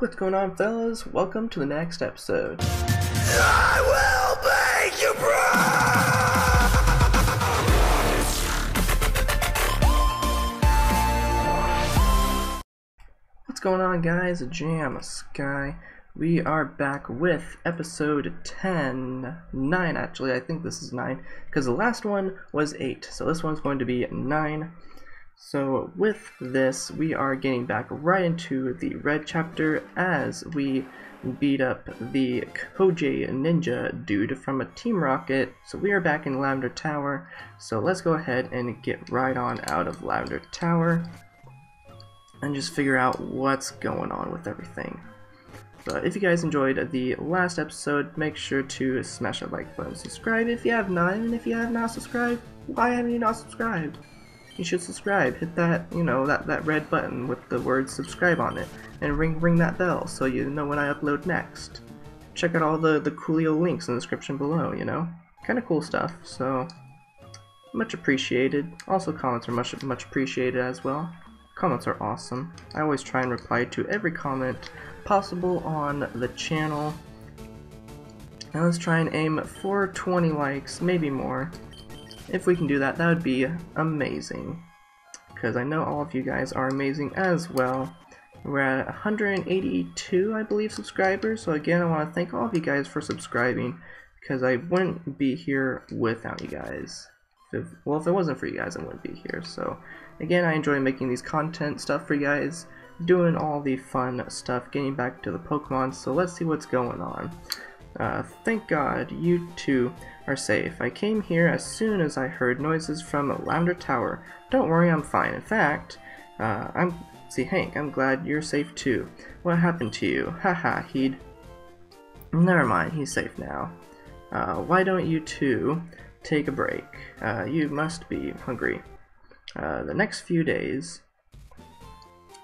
What's going on, fellas? Welcome to the next episode. I will make you What's going on, guys? Jam Sky. We are back with episode 10, 9 actually. I think this is 9 because the last one was 8, so this one's going to be 9. So with this, we are getting back right into the red chapter as we beat up the Kojay Ninja dude from a Team Rocket. So we are back in Lavender Tower. So let's go ahead and get right on out of Lavender Tower and just figure out what's going on with everything. But if you guys enjoyed the last episode, make sure to smash that like button, subscribe if you have not, and if you have not subscribed, why haven't you not subscribed? You should subscribe. Hit that, you know, that, that red button with the word subscribe on it. And ring ring that bell so you know when I upload next. Check out all the, the coolio links in the description below, you know? Kinda cool stuff, so much appreciated. Also comments are much much appreciated as well. Comments are awesome. I always try and reply to every comment possible on the channel. Now let's try and aim for 20 likes, maybe more. If we can do that, that would be amazing. Because I know all of you guys are amazing as well. We're at 182, I believe, subscribers. So again, I want to thank all of you guys for subscribing. Because I wouldn't be here without you guys. If, well, if it wasn't for you guys, I wouldn't be here. So again, I enjoy making these content stuff for you guys. Doing all the fun stuff, getting back to the Pokemon. So let's see what's going on. Uh, thank God, you two are safe. I came here as soon as I heard noises from Lavender Tower. Don't worry, I'm fine. In fact, uh, I'm... See, Hank, I'm glad you're safe too. What happened to you? Haha, he'd... Never mind, he's safe now. Uh, why don't you two take a break? Uh, you must be hungry. Uh, the next few days,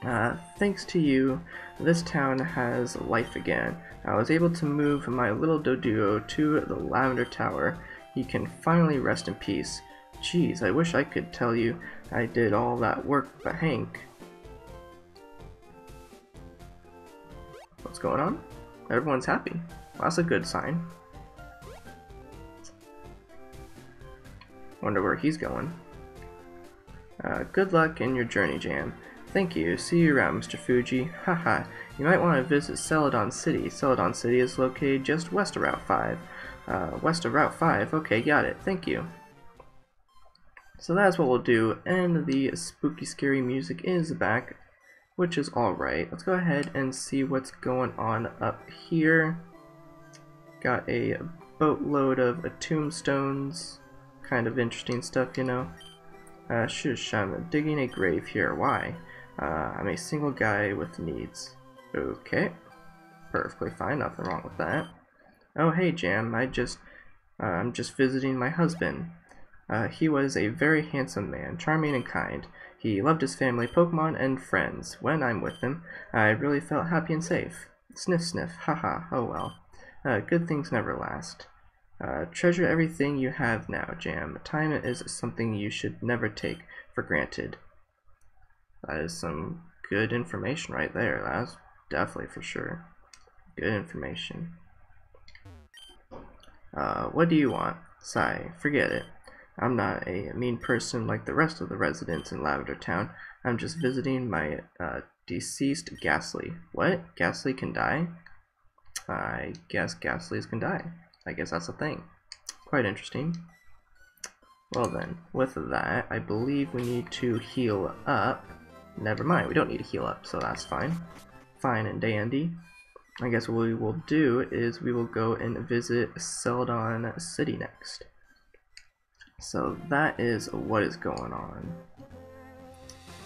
uh, thanks to you, this town has life again. I was able to move my little Doduo to the Lavender Tower. He can finally rest in peace. Geez, I wish I could tell you I did all that work but Hank. What's going on? Everyone's happy. that's a good sign. Wonder where he's going. Uh, good luck in your journey, Jam. Thank you. See you around, Mr. Fuji. Haha. you might want to visit Celadon City. Celadon City is located just west of Route 5. Uh, west of Route 5. Okay, got it. Thank you. So that's what we'll do, and the spooky scary music is back, which is alright. Let's go ahead and see what's going on up here. Got a boatload of tombstones, kind of interesting stuff, you know. Uh, shush, I'm digging a grave here. Why? Uh, I'm a single guy with needs. Okay. Perfectly fine, nothing wrong with that. Oh hey Jam, I just, uh, I'm just visiting my husband. Uh, he was a very handsome man, charming and kind. He loved his family, Pokemon, and friends. When I'm with him, I really felt happy and safe. Sniff sniff, haha, oh well. Uh, good things never last. Uh, treasure everything you have now, Jam. Time is something you should never take for granted. That is some good information right there. That's definitely for sure. Good information. Uh, what do you want? Sigh, forget it. I'm not a mean person like the rest of the residents in Lavender Town. I'm just visiting my uh, deceased Gastly. What? Gastly can die? I guess Gastlys can die. I guess that's a thing. Quite interesting. Well then, with that, I believe we need to heal up. Never mind, we don't need to heal up, so that's fine. Fine and dandy. I guess what we will do is we will go and visit Celadon City next. So that is what is going on.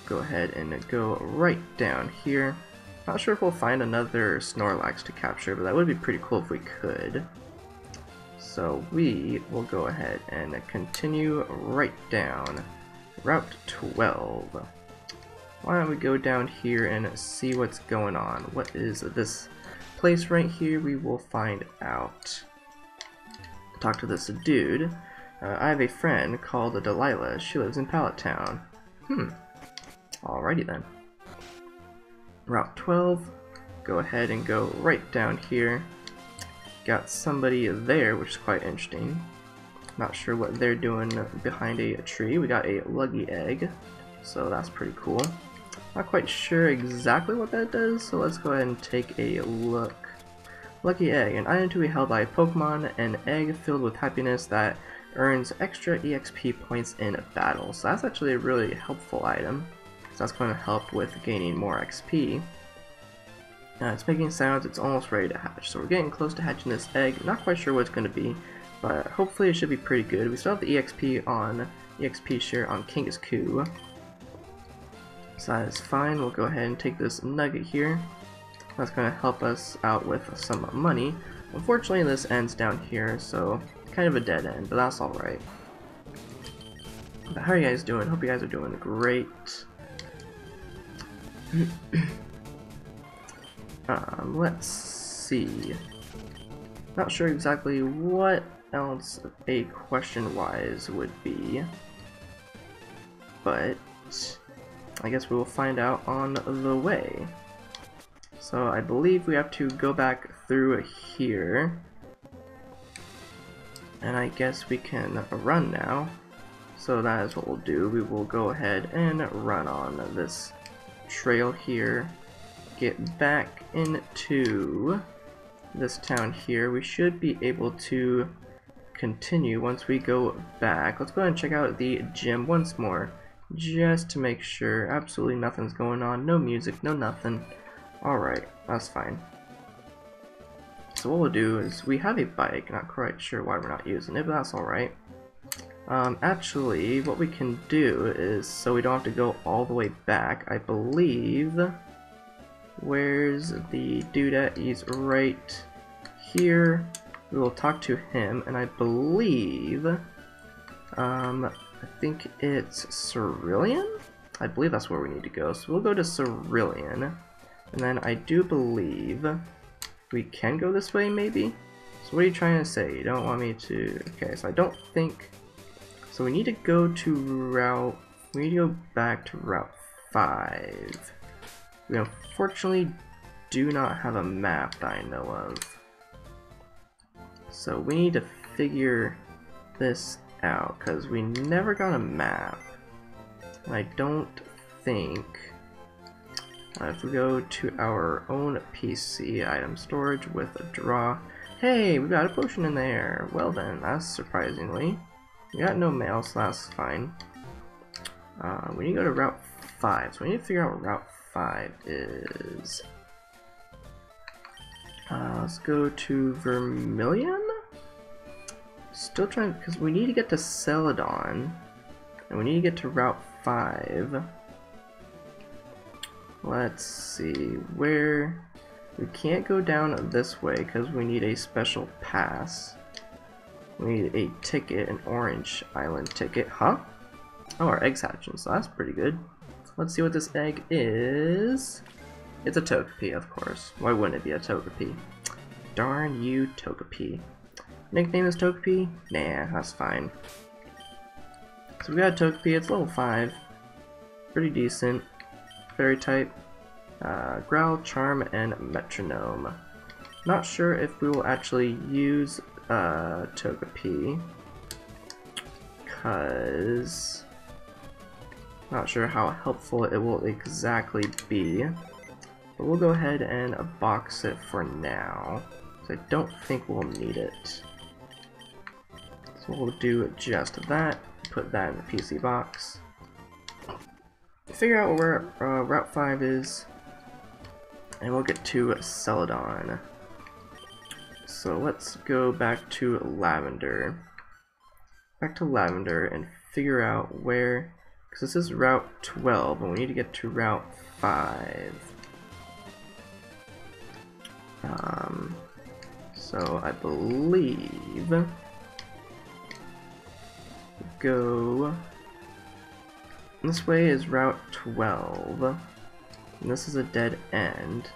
Go ahead and go right down here. Not sure if we'll find another Snorlax to capture, but that would be pretty cool if we could. So we will go ahead and continue right down Route 12 why don't we go down here and see what's going on. What is this place right here? We will find out. Talk to this dude. Uh, I have a friend called Delilah. She lives in Pallet Town. Hmm. Alrighty then. Route 12. go ahead and go right down here. Got somebody there, which is quite interesting. Not sure what they're doing behind a tree. We got a Lucky Egg, so that's pretty cool. Not quite sure exactly what that does, so let's go ahead and take a look. Lucky Egg, an item to be held by a Pokemon, an egg filled with happiness that earns extra EXP points in a battle. So that's actually a really helpful item. So that's going to help with gaining more XP. Now it's making sounds, it's almost ready to hatch. So we're getting close to hatching this egg. Not quite sure what it's going to be, but hopefully it should be pretty good. We still have the EXP on EXP share on Kingaskoo. So that is fine. We'll go ahead and take this nugget here. That's going to help us out with some money. Unfortunately, this ends down here, so kind of a dead end, but that's alright. How are you guys doing? Hope you guys are doing great. um, let's see. Not sure exactly what else a question-wise would be, but I guess we will find out on the way. So I believe we have to go back through here. And I guess we can run now. So that is what we'll do. We will go ahead and run on this trail here. Get back into this town here. We should be able to continue once we go back. Let's go ahead and check out the gym once more. Just to make sure absolutely nothing's going on. No music, no nothing. Alright, that's fine. So what we'll do is, we have a bike, not quite sure why we're not using it, but that's alright. Um, actually, what we can do is, so we don't have to go all the way back, I believe, where's the dude at? He's right here. We will talk to him, and I believe, um, I think it's Cerulean? I believe that's where we need to go, so we'll go to Cerulean. And then I do believe we can go this way, maybe? So what are you trying to say? You don't want me to... Okay, so I don't think... So we need to go to Route... We need to go back to Route 5. We unfortunately do not have a map that I know of. So we need to figure this out, because we never got a map. I don't think uh, if we go to our own PC item storage with a draw, hey, we got a potion in there. Well then, that's surprisingly. We got no mail, so that's fine. Uh, we need to go to Route 5, so we need to figure out what Route 5 is. Uh, let's go to Vermilion? Still trying, because we need to get to Celadon, and we need to get to Route 5. Let's see, where... We can't go down this way because we need a special pass. We need a ticket, an orange island ticket. Huh? Oh, our egg's hatching, so that's pretty good. Let's see what this egg is. It's a Togepi, of course. Why wouldn't it be a Togepi? Darn you, Togepi. Nickname is Togepi? Nah, that's fine. So we got Togepi, it's level 5. Pretty decent. Fairy type, uh, Growl, Charm, and Metronome. Not sure if we will actually use uh, Togepi, because not sure how helpful it will exactly be. But we'll go ahead and box it for now, I don't think we'll need it. We'll do just that, put that in the PC box figure out where uh, Route 5 is, and we'll get to Celadon. So let's go back to Lavender. Back to Lavender and figure out where, because this is Route 12, and we need to get to Route 5. Um, so I believe go this way is Route 12. And this is a dead end.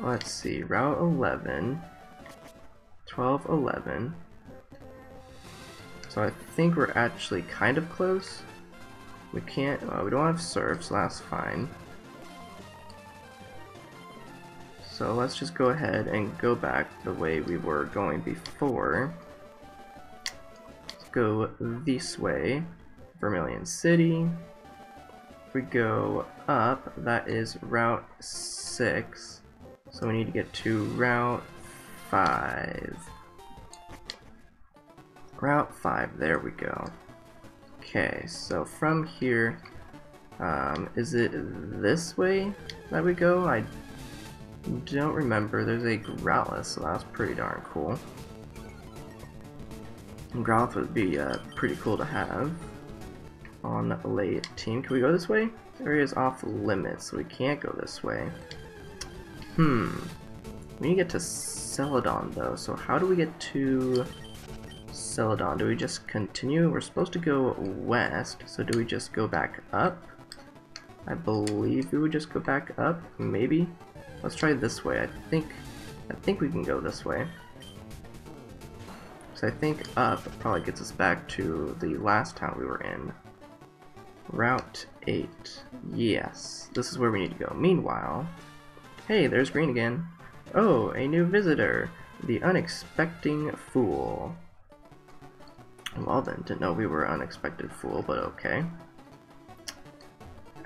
Let's see, Route 11. 12, 11. So I think we're actually kind of close. We can't, well, we don't have surf, so that's fine. So let's just go ahead and go back the way we were going before. Go this way, Vermilion City. If we go up, that is Route 6. So we need to get to Route 5. Route 5, there we go. Okay, so from here, um, is it this way that we go? I don't remember. There's a Growlithe, so that's pretty darn cool. Growlithe would be uh, pretty cool to have on a late team. Can we go this way? This area is off limits, so we can't go this way. Hmm. We need to get to Celadon, though, so how do we get to Celadon? Do we just continue? We're supposed to go west, so do we just go back up? I believe we would just go back up, maybe? Let's try this way. I think I think we can go this way. So I think uh, up probably gets us back to the last town we were in. Route 8. Yes, this is where we need to go. Meanwhile, hey, there's Green again. Oh, a new visitor. The Unexpecting Fool. Well then, didn't know we were Unexpected Fool, but okay.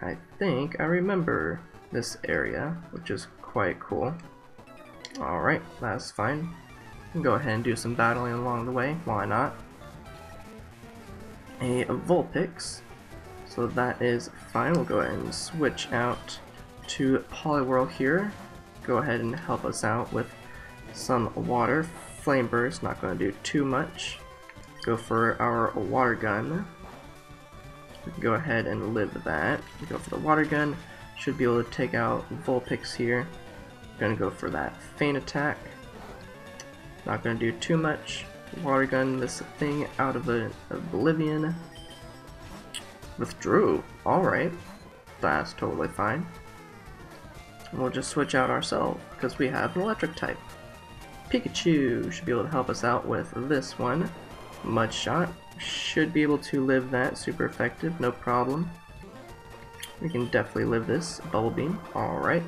I think I remember this area, which is quite cool. Alright, that's fine. Go ahead and do some battling along the way, why not? A Vulpix, so that is fine. We'll go ahead and switch out to Poliwhirl here. Go ahead and help us out with some water. Flame Burst, not going to do too much. Go for our water gun. Go ahead and live that. Go for the water gun. Should be able to take out Vulpix here. Gonna go for that feint attack. Not gonna do too much. Water gun this thing out of oblivion. Withdrew. Alright. That's totally fine. We'll just switch out ourselves because we have an electric type. Pikachu should be able to help us out with this one. Mud Shot should be able to live that super effective, no problem. We can definitely live this. Bubble Beam, alright.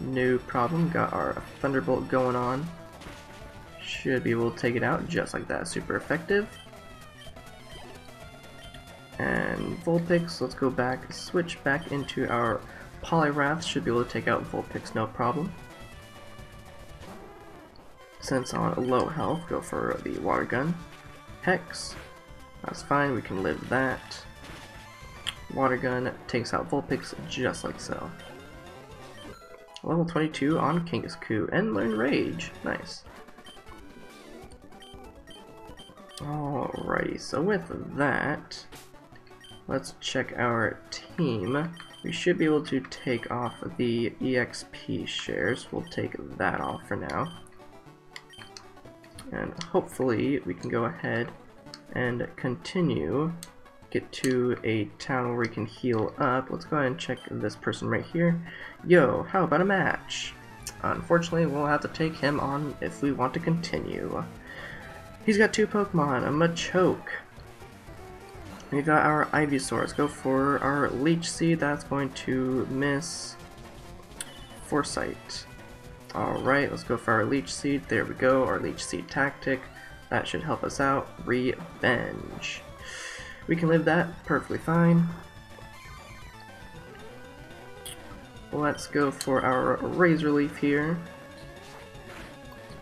No problem, got our Thunderbolt going on. Should be able to take it out just like that, super effective. And Vulpix, let's go back, switch back into our Poliwrath, should be able to take out Vulpix, no problem. Since on low health, go for the Water Gun. Hex, that's fine, we can live that. Water Gun takes out Vulpix just like so. Level 22 on Kingaskoo and Learn Rage. Nice. Alrighty, so with that, let's check our team. We should be able to take off the EXP shares. We'll take that off for now. And hopefully we can go ahead and continue get to a town where we can heal up. Let's go ahead and check this person right here. Yo, how about a match? Unfortunately, we'll have to take him on if we want to continue. He's got two Pokemon, a Machoke. We got our Ivysaur. Let's go for our Leech Seed. That's going to miss Foresight. Alright, let's go for our Leech Seed. There we go, our Leech Seed tactic. That should help us out. Revenge. We can live that perfectly fine. Let's go for our Razor Leaf here.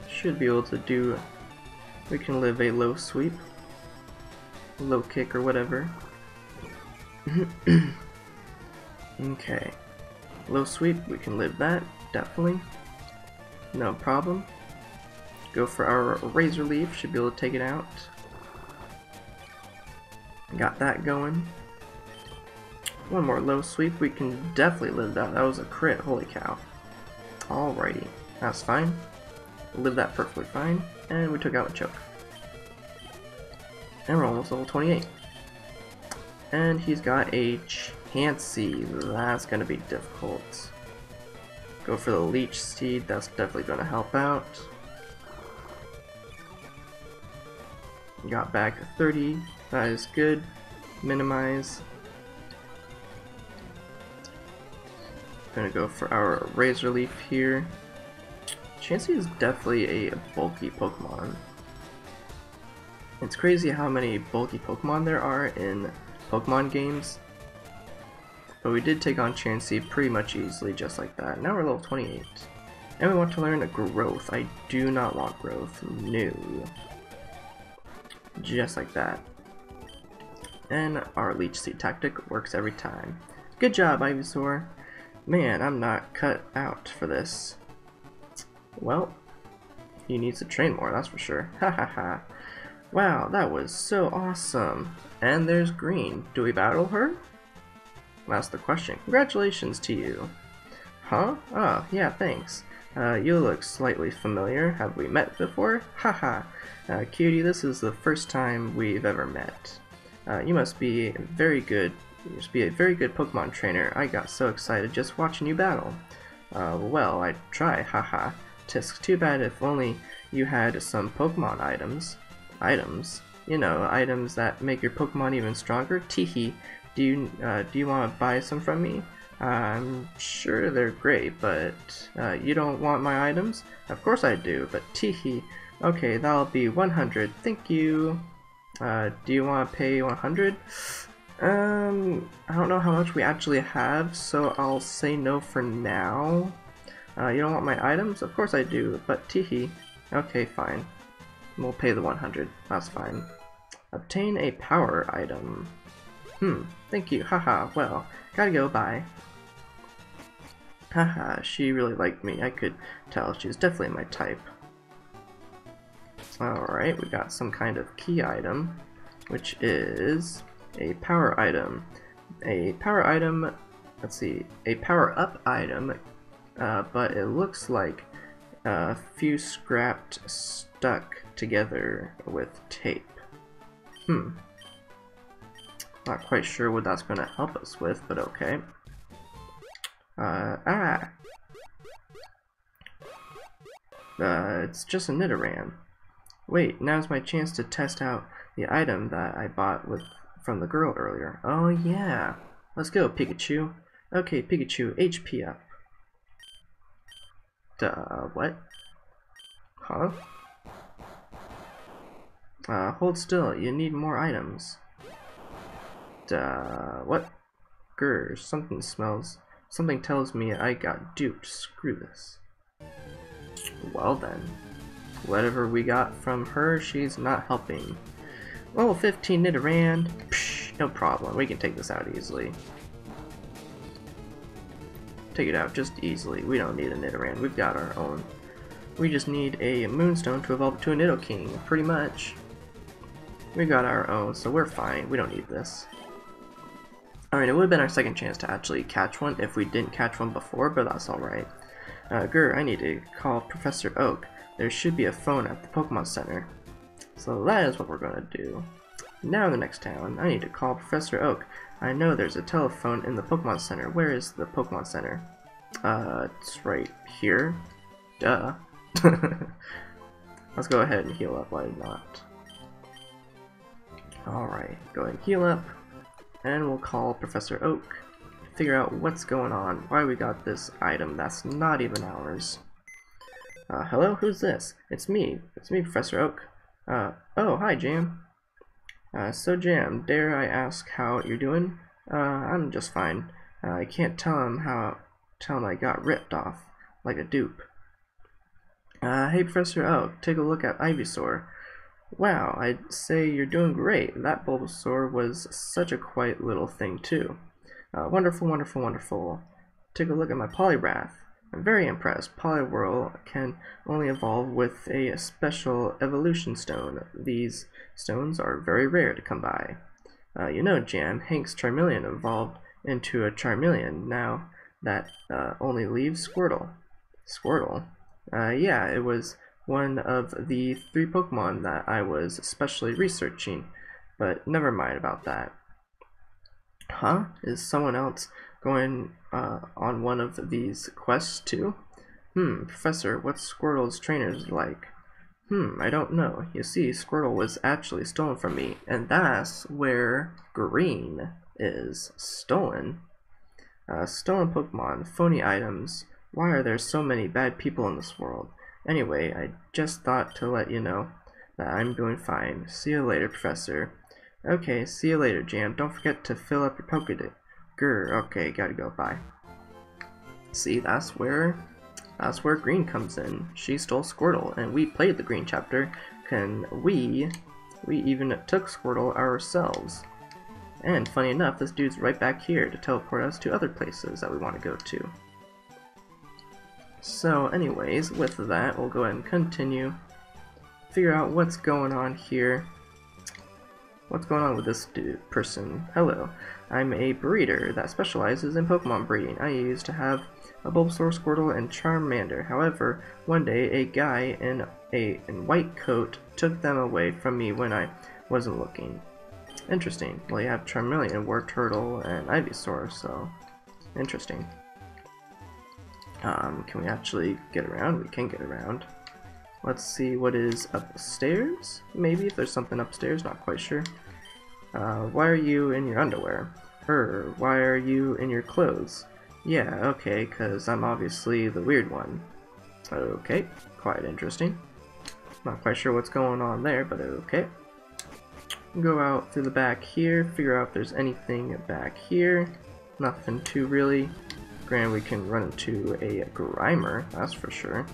Should be able to do... We can live a low sweep. Low kick or whatever. okay. Low sweep, we can live that, definitely. No problem. Go for our Razor Leaf, should be able to take it out. Got that going. One more low sweep, we can definitely live that. That was a crit, holy cow. Alrighty, that's fine. Live that perfectly fine, and we took out a choke. And we're almost level 28. And he's got a Chansey, that's gonna be difficult. Go for the Leech Seed, that's definitely gonna help out. Got back 30, that is good. Minimize. Gonna go for our Razor Leaf here. Chansey is definitely a bulky Pokemon. It's crazy how many bulky Pokemon there are in Pokemon games. But we did take on Chansey pretty much easily just like that. Now we're level 28. And we want to learn Growth. I do not want Growth. No. Just like that. And our Leech Seed tactic works every time. Good job, Ivysaur. Man, I'm not cut out for this. Well, he needs to train more, that's for sure. Ha ha ha. Wow, that was so awesome. And there's Green. Do we battle her? That's the question. Congratulations to you. Huh? Oh, yeah, thanks. Uh, you look slightly familiar. Have we met before? Haha. uh, cutie, this is the first time we've ever met. Uh, you must be very good. You must be a very good Pokemon trainer. I got so excited just watching you battle. Uh, well, I'd try. Haha. Tisk, too bad if only you had some Pokemon items. Items? You know, items that make your Pokemon even stronger? Teehee. Do you, uh, do you want to buy some from me? I'm sure they're great, but uh, you don't want my items? Of course I do, but teehee. Okay, that'll be 100. Thank you. Uh, do you want to pay 100? Um, I don't know how much we actually have, so I'll say no for now. Uh, you don't want my items? Of course I do, but teehee. Okay, fine. We'll pay the 100. That's fine. Obtain a power item. Hmm, thank you. Haha, well, gotta go, bye. Haha, she really liked me. I could tell she was definitely my type. Alright, we got some kind of key item, which is a power item. A power item, let's see, a power up item, uh, but it looks like a few scrapped stuck together with tape. Hmm. Not quite sure what that's going to help us with, but okay. Uh, ah! Uh, it's just a Nidoran. Wait, now's my chance to test out the item that I bought with from the girl earlier. Oh yeah! Let's go, Pikachu. Okay, Pikachu, HP up. Duh, what? Huh? Uh, hold still, you need more items. Duh, what? Grr, something smells Something tells me I got duped. Screw this. Well then. Whatever we got from her, she's not helping. Level 15 Nidoran. Psh, no problem. We can take this out easily. Take it out just easily. We don't need a Nidoran. We've got our own. We just need a Moonstone to evolve to a Nidoking. Pretty much. We got our own, so we're fine. We don't need this. Mean, it would have been our second chance to actually catch one if we didn't catch one before, but that's alright. Uh, I need to call Professor Oak. There should be a phone at the Pokemon Center. So that is what we're going to do. Now in the next town, I need to call Professor Oak. I know there's a telephone in the Pokemon Center. Where is the Pokemon Center? Uh, it's right here. Duh. Let's go ahead and heal up, why not? Alright, go ahead and heal up and we'll call Professor Oak, figure out what's going on, why we got this item that's not even ours. Uh, hello, who's this? It's me, it's me, Professor Oak. Uh, oh, hi, Jam. Uh, so Jam, dare I ask how you're doing? Uh, I'm just fine. Uh, I can't tell him how, tell him I got ripped off, like a dupe. Uh, hey Professor Oak, take a look at Ivysaur. Wow, I'd say you're doing great. That Bulbasaur was such a quiet little thing too. Uh, wonderful, wonderful, wonderful. Take a look at my Poliwrath. I'm very impressed. Poliwhirl can only evolve with a special evolution stone. These stones are very rare to come by. Uh, you know, Jam, Hank's Charmeleon evolved into a Charmeleon. Now that uh, only leaves Squirtle. Squirtle? Uh, yeah, it was one of the three Pokemon that I was especially researching, but never mind about that. Huh? Is someone else going uh, on one of these quests too? Hmm, Professor, what's Squirtle's trainers like? Hmm, I don't know. You see, Squirtle was actually stolen from me, and that's where Green is stolen. Uh, stolen Pokemon, phony items. Why are there so many bad people in this world? Anyway, I just thought to let you know that I'm doing fine. See you later, Professor. Okay, see you later, Jam. Don't forget to fill up your Pokedex. Grr, okay, gotta go, bye. See, that's where that's where Green comes in. She stole Squirtle, and we played the Green chapter, and we we even took Squirtle ourselves. And funny enough, this dude's right back here to teleport us to other places that we want to go to. So anyways, with that, we'll go ahead and continue. Figure out what's going on here. What's going on with this dude, person? Hello, I'm a breeder that specializes in Pokemon breeding. I used to have a Bulbasaur, Squirtle, and Charmander. However, one day a guy in a in white coat took them away from me when I wasn't looking. Interesting. Well, you have Charmeleon, Wartortle, and Ivysaur, so interesting. Um, can we actually get around? We can get around. Let's see what is upstairs. Maybe if there's something upstairs, not quite sure. Uh, why are you in your underwear? Er, why are you in your clothes? Yeah, okay, because I'm obviously the weird one. Okay, quite interesting. Not quite sure what's going on there, but okay. Go out through the back here, figure out if there's anything back here. Nothing too really. Granted, we can run into a Grimer, that's for sure.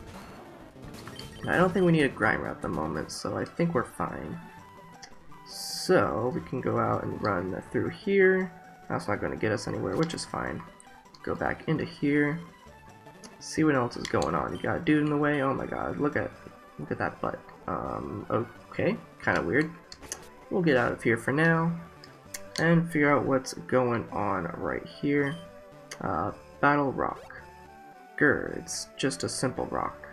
I don't think we need a Grimer at the moment, so I think we're fine. So, we can go out and run through here. That's not going to get us anywhere, which is fine. Go back into here. See what else is going on. You got a dude in the way? Oh my god, look at look at that butt. Um, okay, kind of weird. We'll get out of here for now and figure out what's going on right here. Uh, Battle Rock. Grr, it's just a simple rock.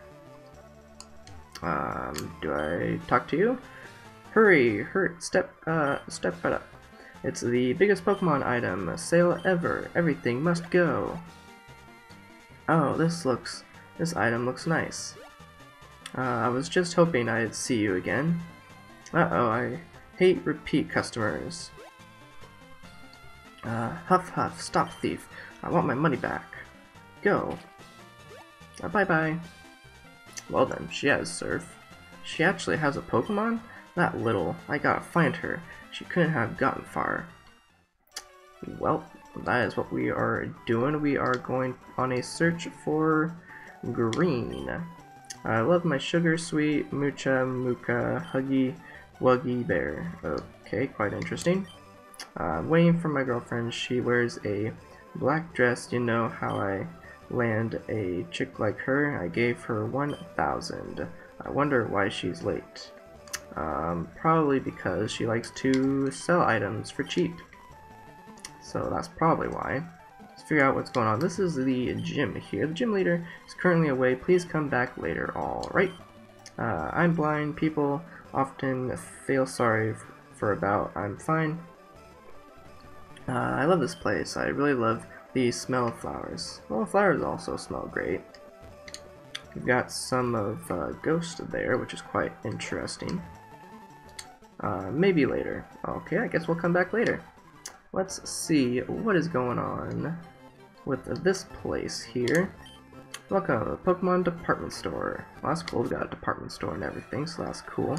Um, do I talk to you? Hurry, hurry, step, uh, step right up. It's the biggest Pokemon item sale ever. Everything must go. Oh, this looks, this item looks nice. Uh, I was just hoping I'd see you again. Uh-oh, I hate repeat customers. Uh, huff huff, stop thief. I want my money back. Go. Uh, bye bye. Well then, she has Surf. She actually has a Pokemon? That little. I gotta find her. She couldn't have gotten far. Well, that is what we are doing. We are going on a search for green. I love my sugar sweet Mucha Muka Huggy Wuggy Bear. Okay, quite interesting. Uh, waiting for my girlfriend. She wears a black dress. You know how I land a chick like her? I gave her 1,000. I wonder why she's late. Um, probably because she likes to sell items for cheap. So that's probably why. Let's figure out what's going on. This is the gym here. The gym leader is currently away. Please come back later. Alright. Uh, I'm blind. People often feel sorry for about. I'm fine. Uh, I love this place. I really love the smell of flowers. Well, flowers also smell great. We've got some of uh, Ghost there, which is quite interesting. Uh, maybe later. Okay, I guess we'll come back later. Let's see what is going on with this place here. Welcome to the Pokemon Department Store. Well, that's cool, we got a department store and everything, so that's cool.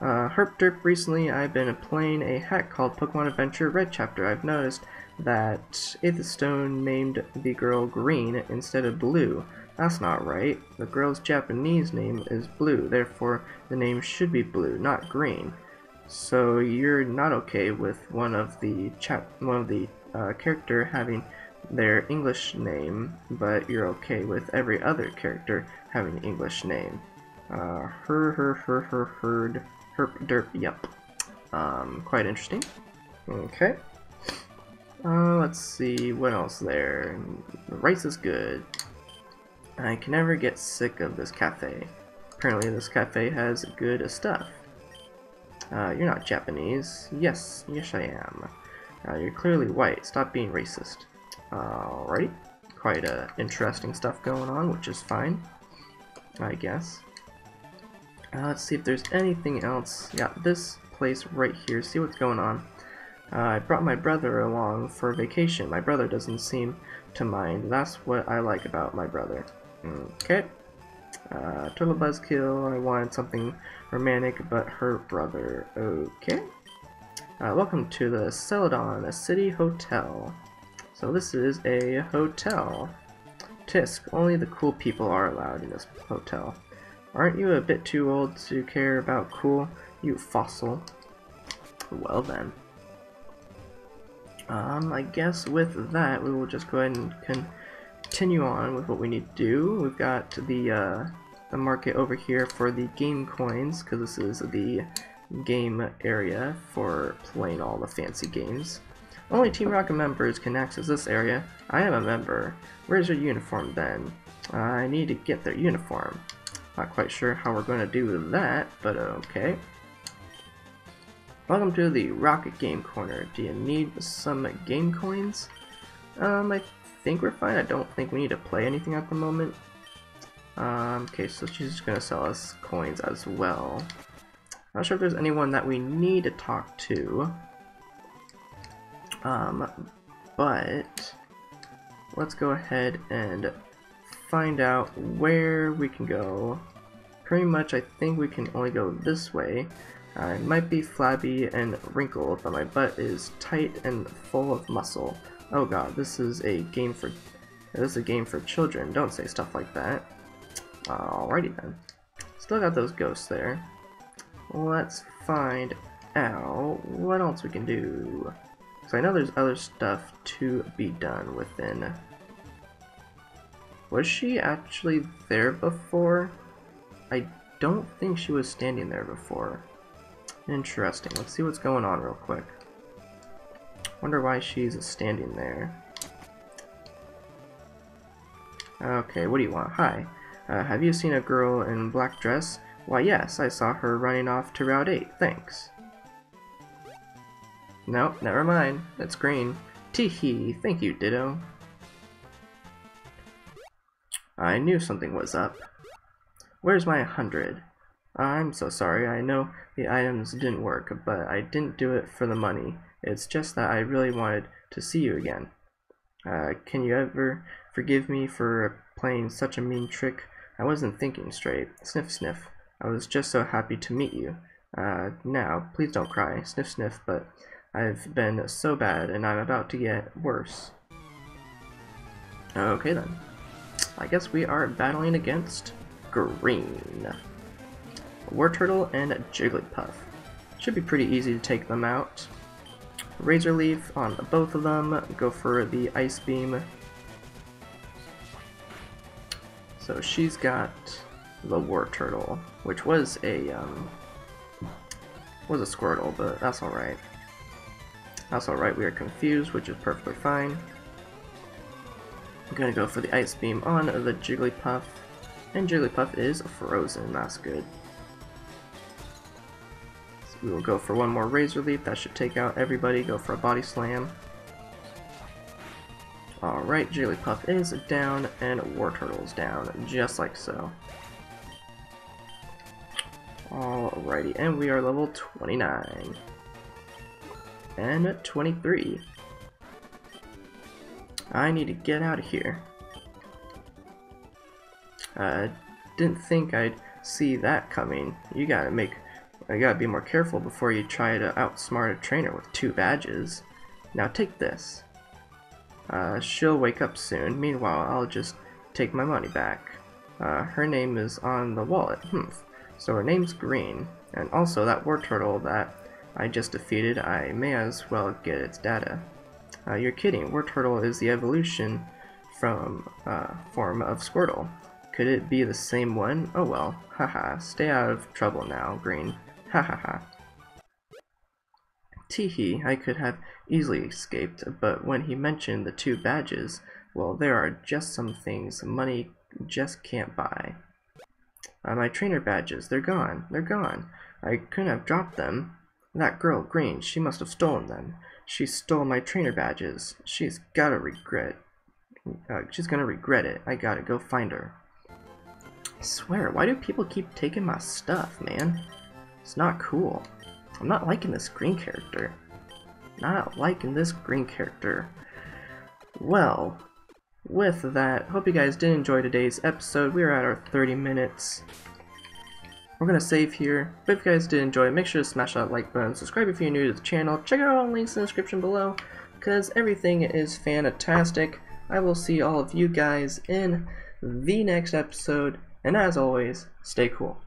Uh, Herp Derp, recently I've been playing a hack called Pokemon Adventure Red Chapter. I've noticed that Aethestode named the girl Green instead of Blue. That's not right. The girl's Japanese name is Blue, therefore the name should be Blue, not Green. So you're not okay with one of the chap one of the uh, character having their English name, but you're okay with every other character having an English name. Uh, her, her, her, her, herd. Herp derp, yep. Um, quite interesting. Okay. Uh, let's see, what else there? The rice is good. I can never get sick of this cafe. Apparently this cafe has good stuff. Uh, you're not Japanese. Yes, yes I am. Uh, you're clearly white. Stop being racist. Alright. Quite uh, interesting stuff going on, which is fine. I guess. Uh, let's see if there's anything else. Yeah, this place right here. See what's going on. Uh, I brought my brother along for vacation. My brother doesn't seem to mind. That's what I like about my brother. Okay. Uh, Turtle Buzzkill, I wanted something romantic, but her brother. Okay. Uh, welcome to the Celadon a City Hotel. So this is a hotel. Tisk, only the cool people are allowed in this hotel. Aren't you a bit too old to care about cool, you fossil? Well then. Um, I guess with that, we will just go ahead and continue on with what we need to do. We've got the, uh, the market over here for the game coins, because this is the game area for playing all the fancy games. Only Team Rocket members can access this area. I am a member. Where's your uniform then? I need to get their uniform. Not quite sure how we're going to do that, but okay. Welcome to the Rocket Game Corner. Do you need some game coins? Um, I think we're fine. I don't think we need to play anything at the moment. Um, okay, so she's just gonna sell us coins as well. Not sure if there's anyone that we need to talk to. Um, but let's go ahead and find out where we can go. Pretty much I think we can only go this way. I might be flabby and wrinkled, but my butt is tight and full of muscle. Oh god, this is a game for this is a game for children. Don't say stuff like that. Alrighty then. Still got those ghosts there. Let's find out what else we can do. So I know there's other stuff to be done within. Was she actually there before? I don't think she was standing there before. Interesting. Let's see what's going on real quick. Wonder why she's standing there. Okay, what do you want? Hi. Uh, have you seen a girl in black dress? Why yes, I saw her running off to Route 8, thanks. Nope, never mind. It's green. Teehee, thank you, Ditto. I knew something was up. Where's my hundred? I'm so sorry, I know the items didn't work, but I didn't do it for the money. It's just that I really wanted to see you again. Uh, can you ever forgive me for playing such a mean trick? I wasn't thinking straight. Sniff sniff. I was just so happy to meet you. Uh, now, please don't cry. Sniff sniff, but I've been so bad and I'm about to get worse. Okay then. I guess we are battling against Green. Wartortle and Jigglypuff. Should be pretty easy to take them out. Razor Leaf on both of them, go for the Ice Beam. So she's got the Wartortle, which was a, um, was a Squirtle, but that's alright. That's alright, we are confused, which is perfectly fine. I'm gonna go for the Ice Beam on the Jigglypuff, and Jigglypuff is frozen, that's good. We will go for one more Razor Leaf, that should take out everybody, go for a Body Slam. Alright, Jigglypuff is down, and Wartortle's down, just like so. Alrighty, and we are level 29. And 23. I need to get out of here. I uh, didn't think I'd see that coming. You gotta make I gotta be more careful before you try to outsmart a trainer with two badges. Now take this. Uh, she'll wake up soon. Meanwhile, I'll just take my money back. Uh, her name is on the wallet. Hmm. So her name's Green. And also that Wartortle that I just defeated, I may as well get its data. Uh, you're kidding. Wartortle is the evolution from uh, form of Squirtle. Could it be the same one? Oh well. Haha. Stay out of trouble now, Green. Ha ha ha. Teehee, I could have easily escaped, but when he mentioned the two badges, well, there are just some things money just can't buy. Uh, my trainer badges, they're gone, they're gone. I couldn't have dropped them. That girl, Green, she must have stolen them. She stole my trainer badges. She's gotta regret. Uh, she's gonna regret it. I gotta go find her. I swear, why do people keep taking my stuff, man? It's not cool. I'm not liking this green character. not liking this green character. Well, with that, hope you guys did enjoy today's episode. We are at our 30 minutes. We're gonna save here, but if you guys did enjoy make sure to smash that like button, subscribe if you're new to the channel, check out all the links in the description below, because everything is fantastic. I will see all of you guys in the next episode, and as always, stay cool.